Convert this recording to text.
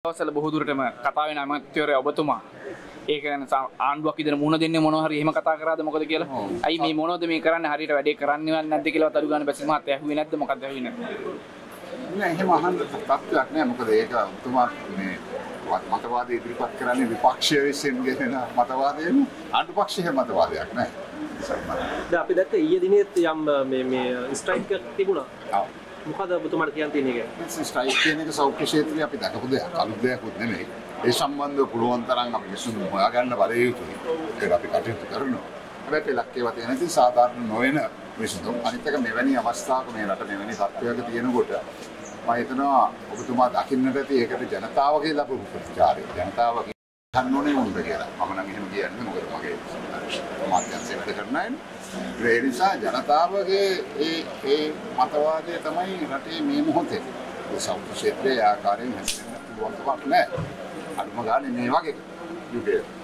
දවස්වල බොහෝ දුරටම කතා වෙන අමාත්‍යවරයා ඔබතුමා. ඒක ගැන ආණ්ඩුවක් ඉදිරිය මුණ දෙන්නේ මොනවා හරි එහෙම කතා කරාද මොකද කියලා? අයි මේ මොනවද මේ කරන්නේ? හරියට වැඩේ කරන්නේවත් නැද්ද කියලා අඩු ගන්න බැසි මහත්තයා ඇහුවේ නැද්ද? මොකද්ද ඇහුවේ නැද්ද? නෑ එහෙම අහන්න තත්ත්වයක් නෑ. මොකද ඒක ඔබතුමා මේ වත්- මතවාද ඉදිරිපත් කරන්නේ විපක්ෂය විසින් ගෙනෙන මතවාදයෙන් අඩු පක්ෂයේ මතවාදයක් නෑ. දැන් අපි දැක්ක ඊයේ දිනේත් යම් මේ මේ ස්ට්‍රයික් එකක් තිබුණා. මොකද ඔබතුමාට කියන්න තියෙන්නේ ඒක? ස්ට්‍රයික් කියන එක සෞඛ්‍ය ක්ෂේත්‍රයේ අපි දැකපු දෙයක්. අලුත් දෙයක්වත් නෙමෙයි. ඒ සම්බන්ධව පුළුවන් තරම් අපි විසඳුම් හොයාගන්න බලය යුතුයි ඒක අපි කටයුතු කරනවා. හැබැයි ඉලක්කේවත් තියෙන ඉතින් සාධාරණ නොවන විසඳුම්. අනිත් එක මෙවැනි අවස්ථාවක මේ රට මෙවැනි තත්ත්වයක තියෙනකොට මම හිතනවා ඔබතුමා දකින්නට ඇති ඒකට ජනතාවගේ ලැබපු ප්‍රතිචාරය. ජනතාව ගන්න ඕනේ මොකද කියලා. මම නම් එහෙම කියන්නේ මොකද මගේ මාධ්‍යංශය වැඩ කරන අය ඒ නිසා ජනතාවගේ ඒ ඒ මතවාදය තමයි රටේ මේ මොහොතේ. ඒ සෞඛ්‍ය ක්ෂේත්‍රයේ ආකාරයෙන් හැදෙන්න පුළුවන් කමක් නැහැ. අඩුම ගානේ මේ වගේ යුගයක.